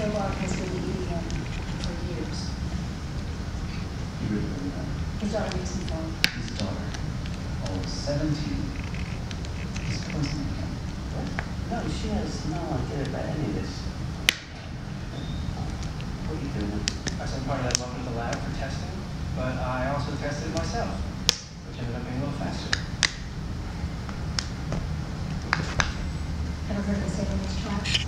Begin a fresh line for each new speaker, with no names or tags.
Zobart has been eating him for years.
He really.
His daughter makes him fun.
His daughter, all 17, is poisoning him.
What? No, she has no idea about any of this. What are you doing?
I sent part of that up in the lab for testing, but I also tested it myself, which ended up being a little faster.
Ever heard the saying, this trash?